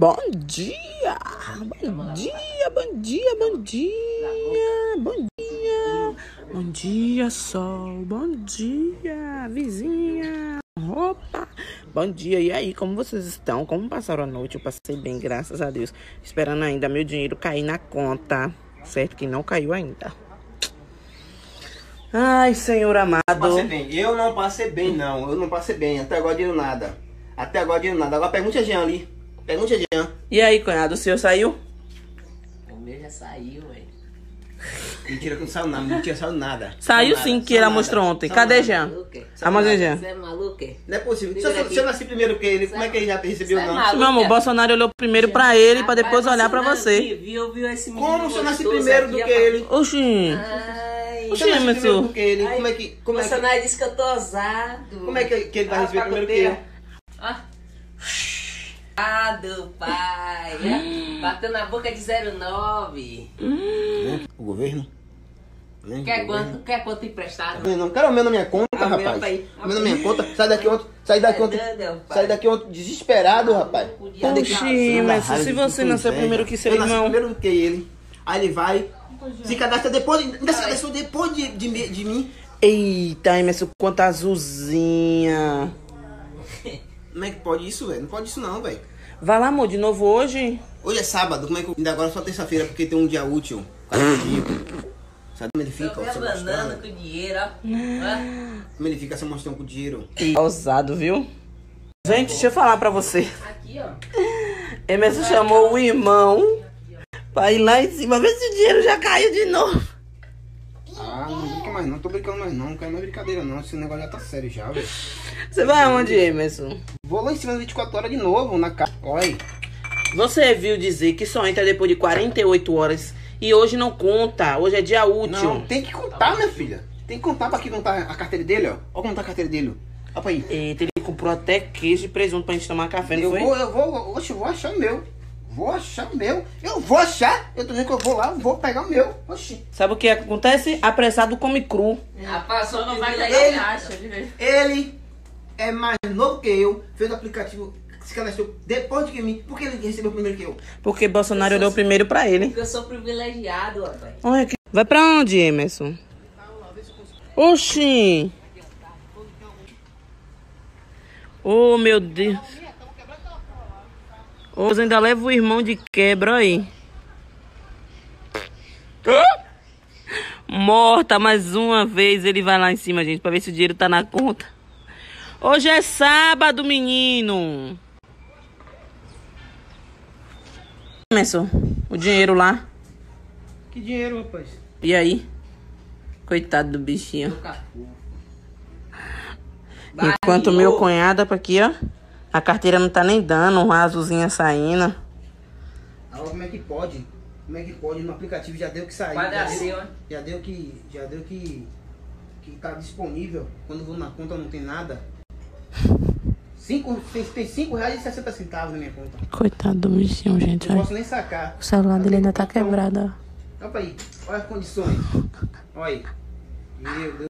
Bom dia! Bom dia, bom dia, bom dia! Bom dia! Bom dia, sol! Bom dia, vizinha! Opa! Bom dia, e aí, como vocês estão? Como passaram a noite? Eu passei bem, graças a Deus. Esperando ainda meu dinheiro cair na conta, certo? Que não caiu ainda. Ai, Senhor amado. Passei bem. Eu não passei bem, não. Eu não passei bem. Até agora dinheiro nada. Até agora dinheiro nada. Agora pergunte a Jean ali. Pergunte a Jean. E aí, cunhado, o senhor saiu? O meu já saiu, velho. Mentira que não saiu nada. Mentira, saiu nada. Saiu sim, que saiu ela nada. mostrou ontem. Saiu Cadê nada. Jean? É? A mãe Jean. Você é maluco? é? Não é possível. Se eu, aqui. se eu nasci primeiro que ele, como é que ele já recebeu é não? maluco. Meu amor, Bolsonaro olhou primeiro pra ele pra depois olhar pra você. Viu, viu esse menino Como se eu nasci gostoso primeiro aqui, do que rapaz? ele? Oxi. Ai, Se eu nasci Emerson. primeiro do que ele, Ai, como é que... Como é que, Bolsonaro disse que eu tô ousado. como é que, que ele vai Ah, receber primeiro que eu? Ah. Ah, do pai. né? Bateu na boca de 09. O governo? Né? Quer quanto? Quer quanto emprestado? Eu Não quero o meu na minha conta, o meu, rapaz. pai. O meu na minha conta. Sai daqui ontem. Sai daqui ontem. Sai daqui ontem desesperado, rapaz. Oxi, mas se você inveja. primeiro que seu Eu irmão. primeiro do que ele. Aí ele vai, se cadastra depois, ainda se cadastrou depois de, de, de mim. Eita, Emerson, quanta azulzinha. Como é que pode isso, velho? Não pode isso não, velho. Vai lá, amor, de novo hoje? Hoje é sábado, como é que eu... Ainda agora é só terça-feira, porque tem um dia útil. Quatro dias. Sabe como ele fica? abanando mostrando? com dinheiro, ó. Como ele fica se mostrando com o dinheiro. Ousado, viu? Gente, deixa eu falar pra você. Aqui, ó. Emerson chamou o irmão pra ir lá em cima ver se o dinheiro já caiu de novo. Ah, não brinca mais não, tô brincando mais não, não quero mais brincadeira não, esse negócio já tá sério já, velho. Você vai aonde, Emerson? Vou lá em cima das 24 horas de novo, na casa. Olha. Você viu dizer que só entra depois de 48 horas e hoje não conta. Hoje é dia útil. Não, tem que contar, minha filha. Tem que contar pra que não tá a carteira dele, ó. Olha como tá a carteira dele. Olha pra aí. Eita, ele comprou até queijo e presunto pra gente tomar café, não Eu foi? vou, eu vou, oxe, eu vou achar o meu. Vou achar o meu. Eu vou achar. Eu tô dizendo que eu vou lá, vou pegar o meu. Oxi. Sabe o que acontece? Apressado come cru. Rapaz, só não vai Ele- acha, viu? Ele é mais novo que eu, fez o aplicativo, se cadastrou depois de que mim. Por que ele recebeu primeiro que eu? Porque Bolsonaro olhou primeiro pra ele. Porque eu sou privilegiado, rapaz. Olha aqui. Vai pra onde, Emerson? Oxi! Oh, meu Deus. Hoje ainda leva o irmão de quebra aí. Morta mais uma vez. Ele vai lá em cima, gente, pra ver se o dinheiro tá na conta. Hoje é sábado, menino. Emerson, o dinheiro lá. Que dinheiro, rapaz? E aí? Coitado do bichinho. Enquanto meu cunhado pra aqui, ó. A carteira não tá nem dando, uma azulzinha saindo. Agora como é que pode? Como é que pode? No aplicativo já deu que sair. Vai já, dar deu, seu, hein? já deu que. Já deu que. Que tá disponível. Quando eu vou na conta não tem nada. Cinco, tem, tem cinco reais e 60 centavos na minha conta. Coitado do bichinho, gente. Não olha. posso nem sacar. O celular dele ainda tá quebrado, ó. Olha pra aí. Olha as condições. Olha aí. Meu Deus.